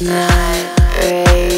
Night rain.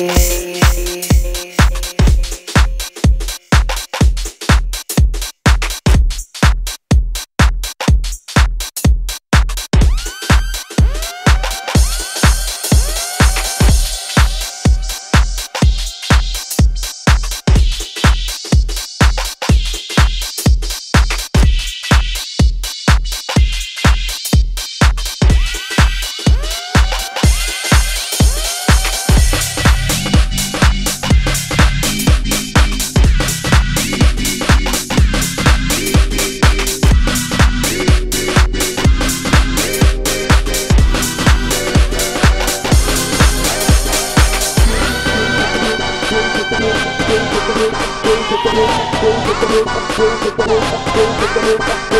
Thank you.